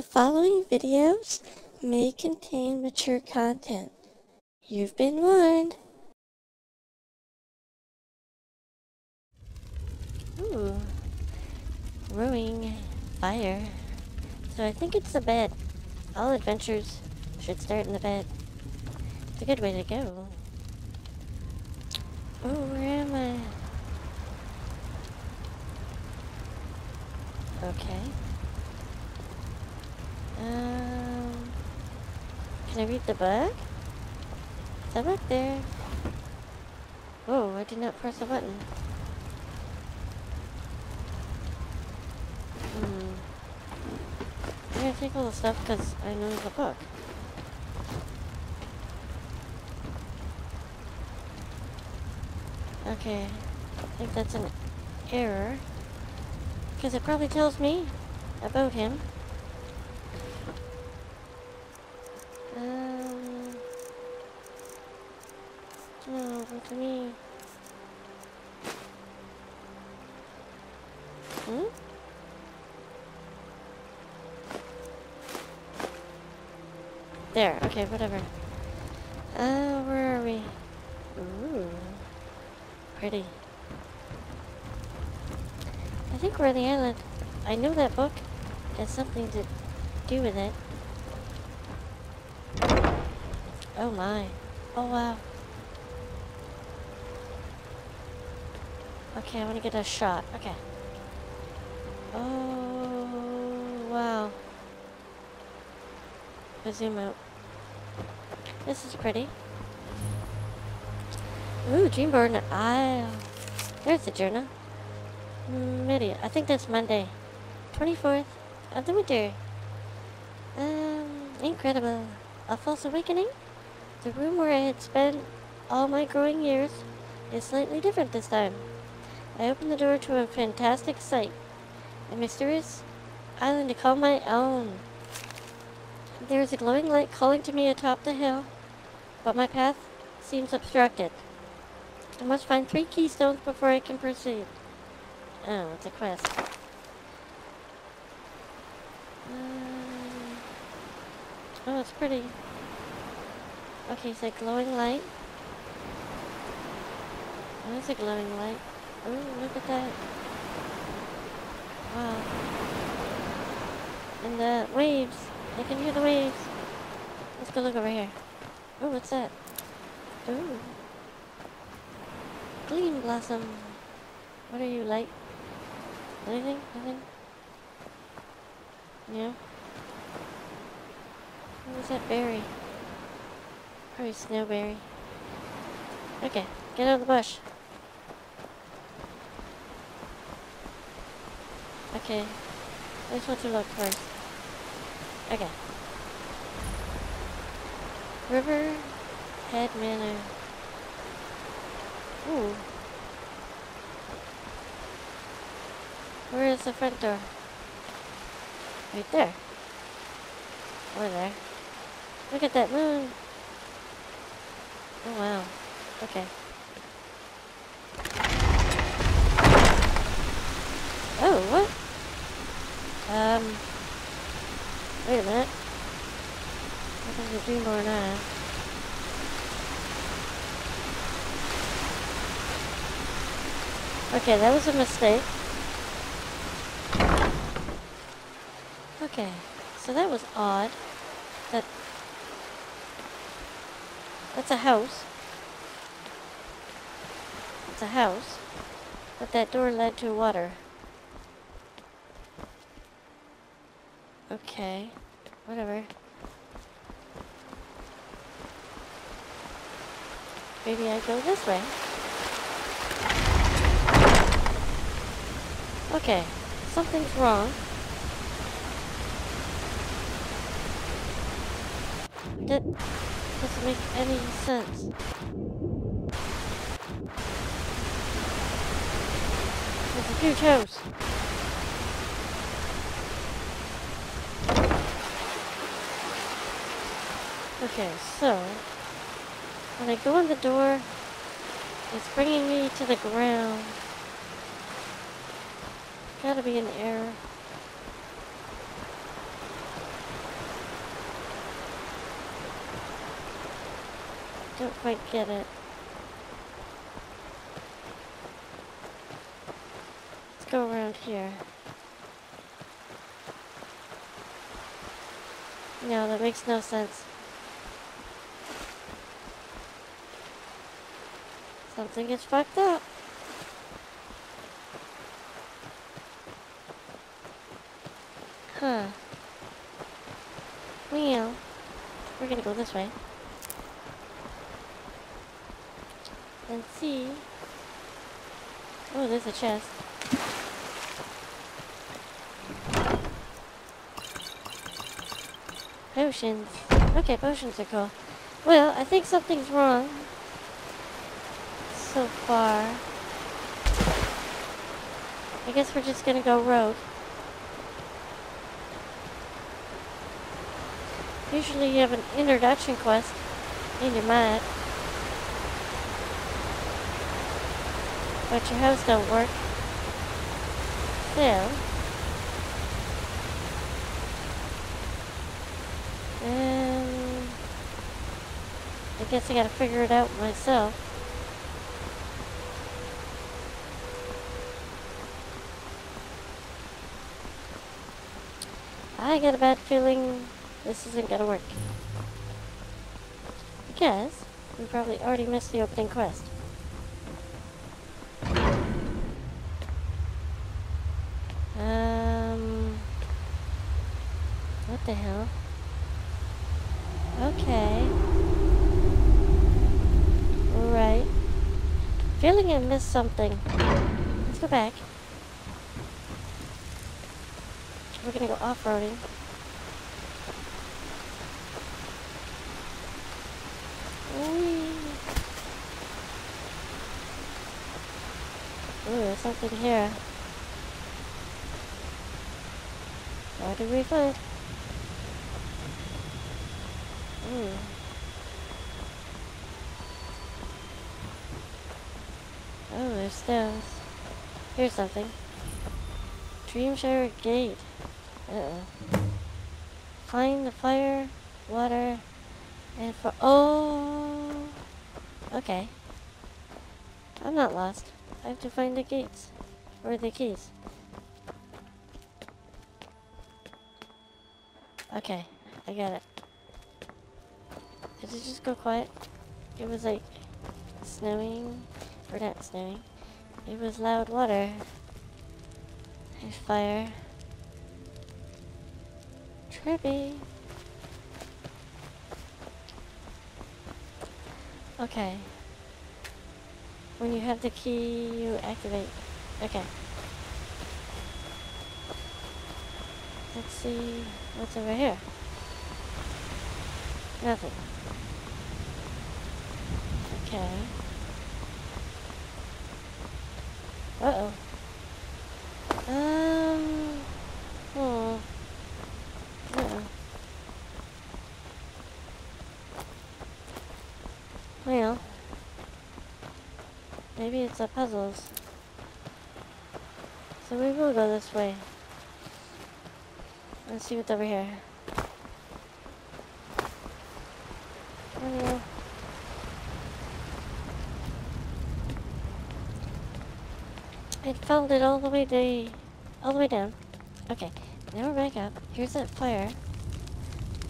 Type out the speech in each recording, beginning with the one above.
The following videos may contain mature content. You've been warned. Ooh. Brewing fire. So I think it's the bed. All adventures should start in the bed. It's a good way to go. Oh, where am I? Okay. Um, can I read the book? Is that back there? Oh, I did not press a button. Hmm. I'm gonna take all the stuff because I know the book. Okay, I think that's an error. Because it probably tells me about him. Um, no, but me. Hmm? There, okay, whatever. Uh, where are we? Ooh. Pretty. I think we're on the island. I know that book has something to do with it. Oh my. Oh wow. Okay, I want to get a shot. Okay. Oh, wow. I zoom out. This is pretty. Ooh, Dreamboard Isle. There's the journal. Maybe. I think that's Monday. 24th of the winter. Um, incredible. A false awakening? The room where I had spent all my growing years is slightly different this time. I open the door to a fantastic sight. A mysterious island to call my own. There is a glowing light calling to me atop the hill, but my path seems obstructed. I must find three keystones before I can proceed. Oh, it's a quest. Um, oh, it's pretty. Okay, so glowing light. Oh, that's a glowing light. Oh, look at that. Wow. And the waves. I can hear the waves. Let's go look over here. Oh, what's that? Ooh. Gleam blossom. What are you like? Anything? Nothing? Yeah? What was that berry? Snowberry. Okay, get out of the bush. Okay, I just want to look first. Okay. River Head Manor. Ooh. Where is the front door? Right there. Over there. Look at that moon. Oh wow. Okay. Oh, what? Um. Wait a minute. What is the dream or not? Okay, that was a mistake. Okay, so that was odd. That that's a house. It's a house, but that door led to water. Okay, whatever. Maybe I go this way. Okay, something's wrong. That make any sense. There's a huge house. Okay, so when I go in the door, it's bringing me to the ground. Gotta be an error. Don't quite get it. Let's go around here. No, that makes no sense. Something gets fucked up. Huh. Well, we're gonna go this way. And see. Oh, there's a chest. Potions. Okay, potions are cool. Well, I think something's wrong. So far. I guess we're just gonna go rogue. Usually you have an introduction quest in your map. But your house don't work. So... Um, I guess I gotta figure it out myself. I got a bad feeling this isn't gonna work. Because we probably already missed the opening quest. Um, what the hell? Okay. Right. Feeling I missed something. Let's go back. We're gonna go off-roading. Ooh, there's something here. What did we find? Ooh. Oh, there's stones. Here's something. Dreamshire Gate. Uh-oh. Find the fire, water, and for- Oh! Okay. I'm not lost. I have to find the gates. Or the keys. Okay, I got it. Did it just go quiet? It was like snowing, or not snowing. It was loud water. There's fire. Trippy. Okay. When you have the key, you activate. Okay. Let's see what's over here. Nothing. Okay. Uh-oh. Um... Hmm. Uh-oh. Well... Maybe it's the puzzles. So we will go this way. Let's see what's over here. Oh, I found it all the way all the way down. Okay, now we're back up. Here's that fire.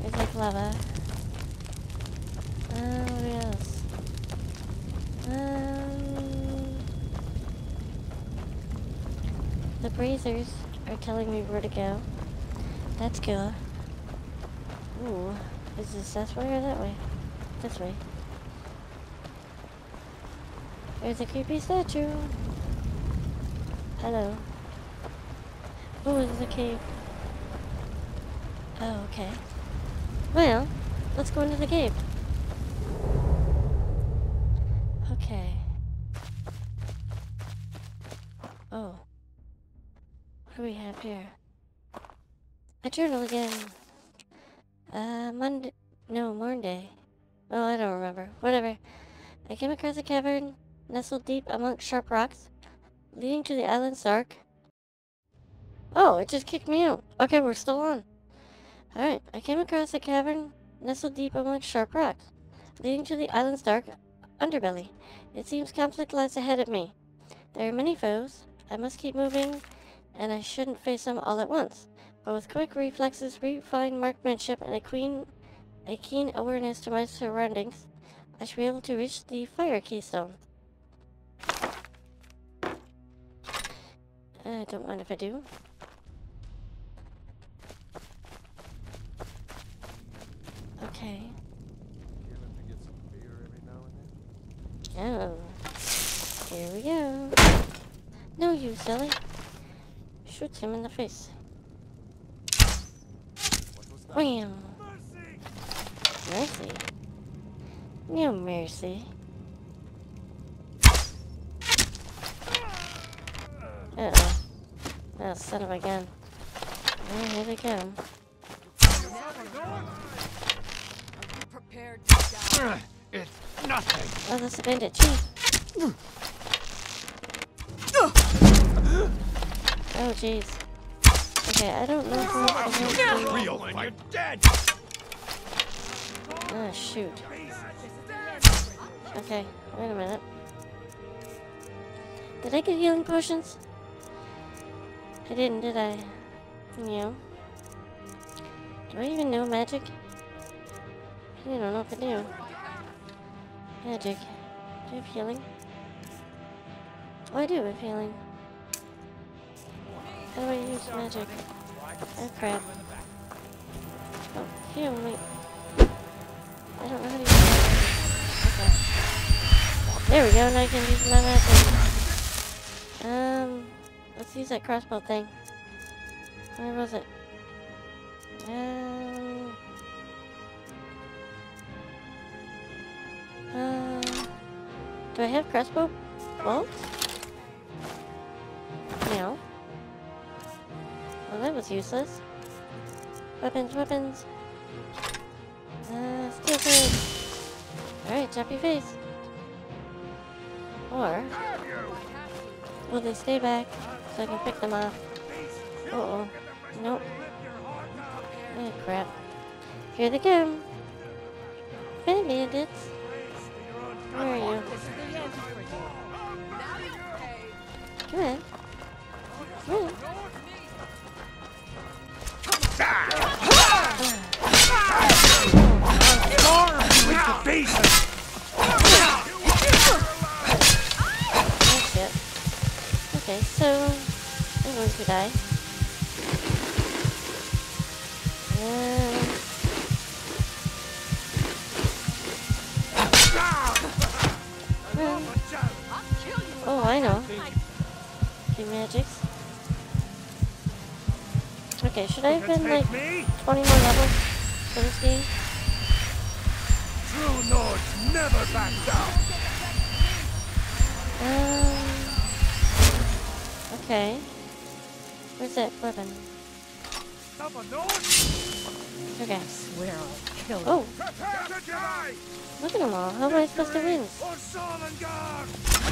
There's like lava. Uh, what else? Um, the brazers are telling me where to go. That's good. Ooh, is this this way or that way? This way. There's a creepy statue. Hello. Oh, there's a cave. Oh, okay. Well, let's go into the cave. Okay. Oh. What do we have here? A journal again. Uh, Monday. No, Monday. Oh, I don't remember. Whatever. I came across a cavern nestled deep amongst sharp rocks, leading to the island Sark. Oh, it just kicked me out. Okay, we're still on. Alright, I came across a cavern nestled deep among sharp rocks. leading to the island's dark underbelly. It seems conflict lies ahead of me. There are many foes. I must keep moving, and I shouldn't face them all at once. But with quick reflexes, refined marksmanship, and a keen, a keen awareness to my surroundings, I should be able to reach the fire keystone. I don't mind if I do. Okay. Oh. Here we go. No, you silly. Shoots him in the face. Wham! Mercy. No mercy. Uh-oh. Oh, son of a gun. Oh, here they come. It's nothing. Oh, that's a bandit chief. Oh, jeez. Okay, I don't know who I have to... Real when you're dead. Oh, shoot. Okay, wait a minute. Did I get healing potions? I didn't, did I? No. Do I even know magic? I don't know if I do. Magic. Do I have healing? Oh, I do have healing. How do I use magic? Oh, crap. Oh, heal me. I don't know how to use magic. Okay. There we go, now I can use my magic. Um, let's use that crossbow thing. Where was it? Um... Uh, do I have crossbow bolts? No. Well, that was useless. Weapons, weapons. Uh, steel face. Alright, your face. Or, will they stay back so I can pick them off? Uh oh. Nope. Oh, crap. Here they come. Hey, bandits. Where are you? Come on. Come on. Oh. Okay, so Going to die. Um, oh, I know. Okay, magics. Okay, should I have been like 20 more levels for this game? True Nords never back down. Um. Okay. Where's that weapon? A Okay. Swear I'll. Oh, to die. look at them all. How am I supposed to win?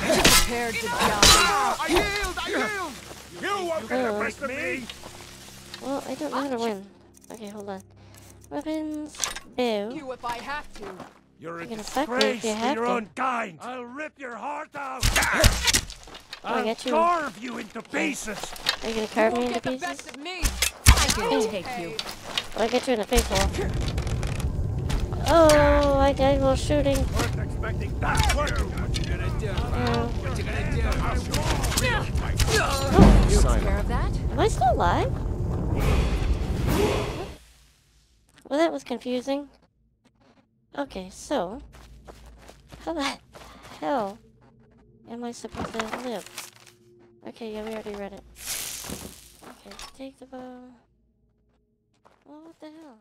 Prepared to die. I yield. I yield. You won't get the best of me. Well, I don't know how to win. Okay, hold on. Weapons. Bow. You if I have to. You're You're gonna fuck me if disgrace you to your to. own kind. I'll rip your heart out. Oh, I I'll got you. carve you into pieces. Are you gonna carve me into get best pieces? of me. I can take you. Well, I get you in the face hole. Oh, I died while shooting. Weren't expecting that, were you? What you gonna do? Oh, What you gonna You take care of that? am I still alive? Well, that was confusing. Okay, so how the hell am I supposed to live? Okay, yeah, we already read it. Okay, take the bow. Well, what the hell?